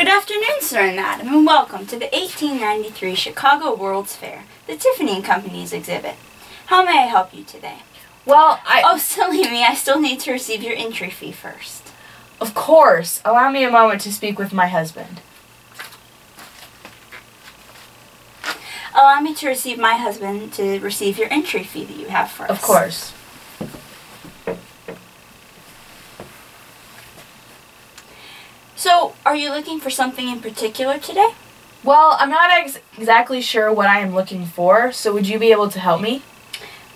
Good afternoon, sir and madam, and welcome to the 1893 Chicago World's Fair, the Tiffany & Company's exhibit. How may I help you today? Well, I. Oh, silly me, I still need to receive your entry fee first. Of course. Allow me a moment to speak with my husband. Allow me to receive my husband to receive your entry fee that you have for us. Of course. So, are you looking for something in particular today? Well, I'm not ex- exactly sure what I am looking for, so would you be able to help me?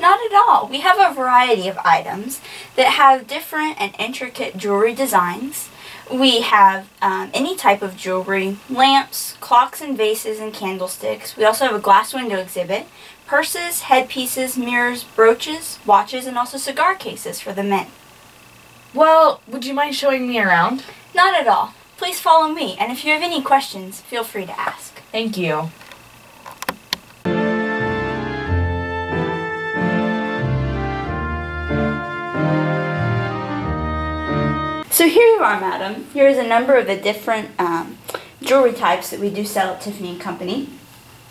Not at all. We have a variety of items that have different and intricate jewelry designs. We have um, any type of jewelry, lamps, clocks and vases and candlesticks. We also have a glass window exhibit, purses, headpieces, mirrors, brooches, watches, and also cigar cases for the men. Well, would you mind showing me around? Not at all. Please follow me, and if you have any questions, feel free to ask. Thank you. So here you are, madam. Here is a number of the different um, jewelry types that we do sell at Tiffany & Company.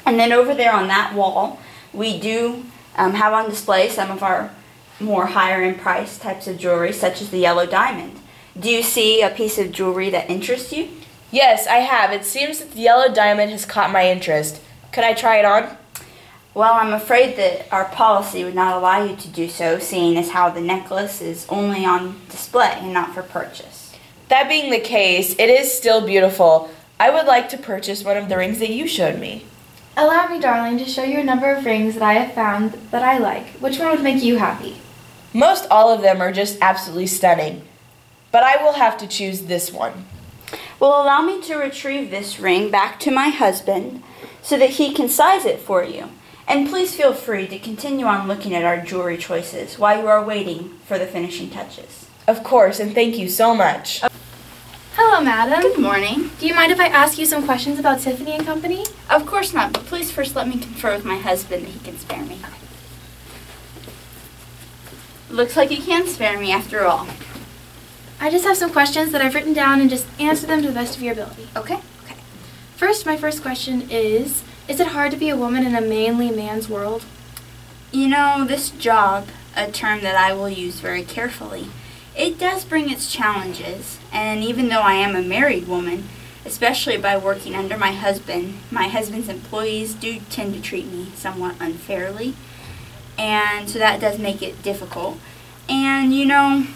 And then over there on that wall, we do um, have on display some of our more higher in price types of jewelry, such as the yellow diamond. Do you see a piece of jewelry that interests you? Yes, I have. It seems that the yellow diamond has caught my interest. Could I try it on? Well, I'm afraid that our policy would not allow you to do so, seeing as how the necklace is only on display and not for purchase. That being the case, it is still beautiful. I would like to purchase one of the rings that you showed me. Allow me, darling, to show you a number of rings that I have found that I like. Which one would make you happy? Most all of them are just absolutely stunning. But I will have to choose this one. Well, allow me to retrieve this ring back to my husband so that he can size it for you. And please feel free to continue on looking at our jewelry choices while you are waiting for the finishing touches. Of course, and thank you so much. Hello, madam. Good morning. Do you mind if I ask you some questions about Tiffany and Company? Of course not, but please first let me confer with my husband that he can spare me. Looks like he can spare me after all. I just have some questions that I've written down and just answer them to the best of your ability. Okay? Okay. First, my first question is Is it hard to be a woman in a mainly man's world? You know, this job, a term that I will use very carefully, it does bring its challenges. And even though I am a married woman, especially by working under my husband, my husband's employees do tend to treat me somewhat unfairly. And so that does make it difficult. And you know,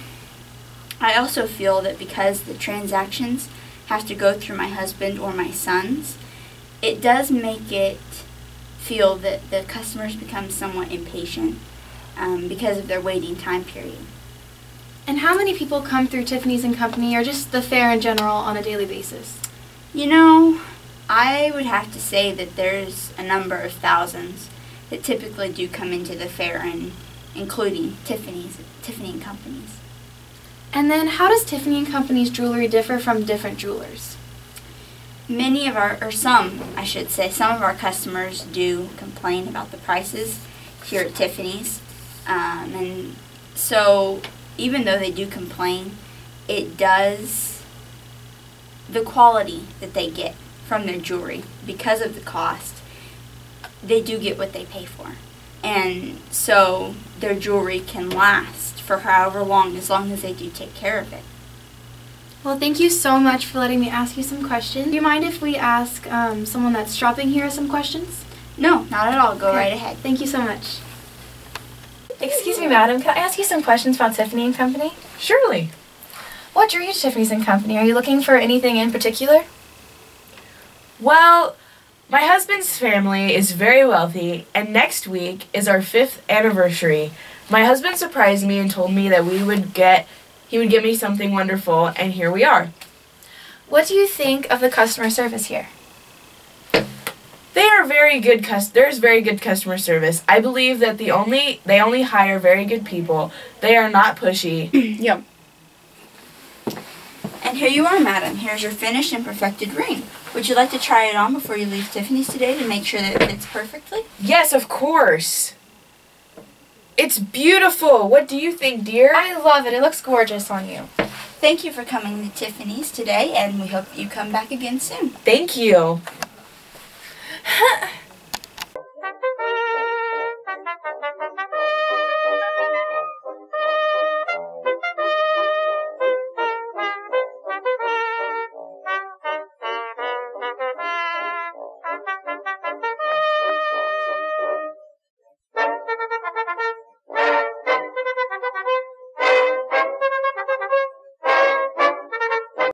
I also feel that because the transactions have to go through my husband or my sons, it does make it feel that the customers become somewhat impatient um, because of their waiting time period. And how many people come through Tiffany's and Company or just the fair in general on a daily basis? You know, I would have to say that there's a number of thousands that typically do come into the fair, and including Tiffany's, Tiffany and Companies. And then how does Tiffany Company's jewelry differ from different jewelers? Many of our, or some, I should say, some of our customers do complain about the prices here at Tiffany's. Um, and so, even though they do complain, it does, the quality that they get from their jewelry, because of the cost, they do get what they pay for. And so, their jewelry can last for however long, as long as they do take care of it. Well, thank you so much for letting me ask you some questions. Do you mind if we ask um, someone that's shopping here some questions? No, not at all. Go Okay. right ahead. Thank you so much. Excuse me, madam. Can I ask you some questions about Tiffany and Company? Surely. What drew you to Tiffany's and Company? Are you looking for anything in particular? Well, my husband's family is very wealthy, and next week is our fifth anniversary. My husband surprised me and told me that we would get he would get me something wonderful, and here we are. What do you think of the customer service here? They are very good cus- there's very good customer service. I believe that the only they only hire very good people. They are not pushy. Yep. And Here you are, madam. Here's your finished and perfected ring. Would you like to try it on before you leave Tiffany's today to make sure that it fits perfectly? Yes, of course. It's beautiful. What do you think, dear? I love it. It looks gorgeous on you. Thank you for coming to Tiffany's today, and we hope you come back again soon. Thank you.